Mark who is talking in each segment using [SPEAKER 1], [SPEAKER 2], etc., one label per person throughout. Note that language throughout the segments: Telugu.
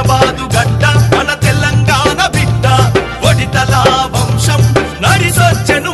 [SPEAKER 1] హైదరాబాదు గడ్డ మన తెలంగాణ బిడ్డ. ఒడితల వంశం నడిసొచ్చెను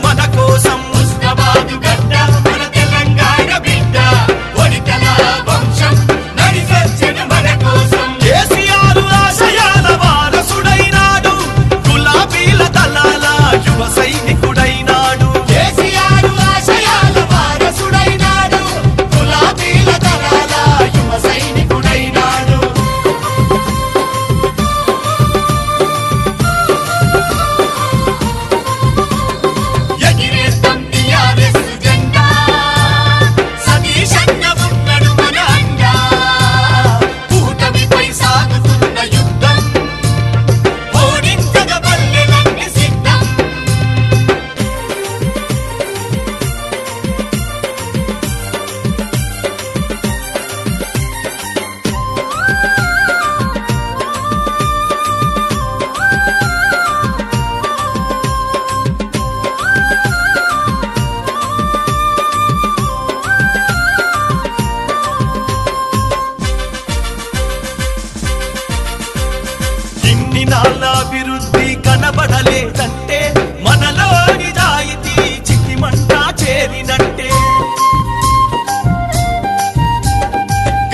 [SPEAKER 1] ఇన్ని నాళ్ళ అభివృద్ధి కనబడలేదంటే మనలో నిజాయితీ చిక్కిమంట చేరినట్టే.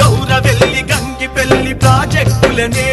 [SPEAKER 1] గౌరవెల్లి గంగి పెళ్ళి ప్రాజెక్టులనే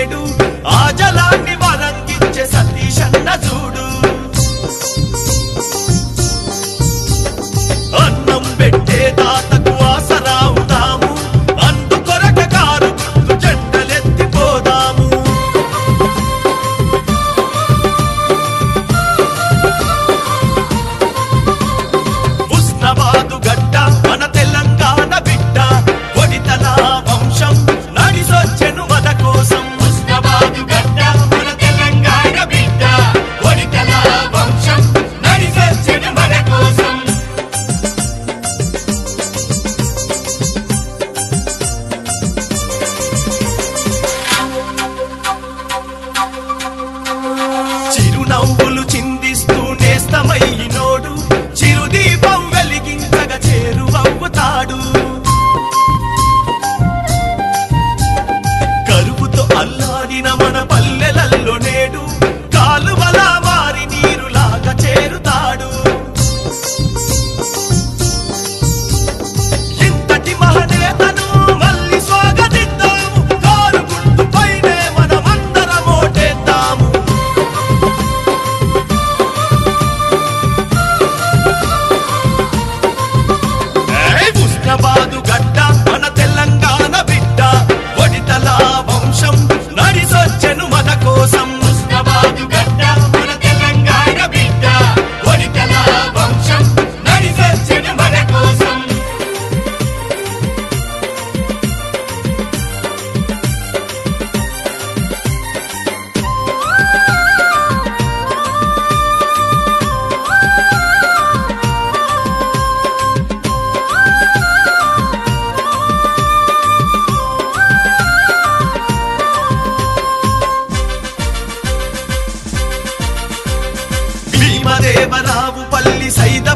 [SPEAKER 1] 16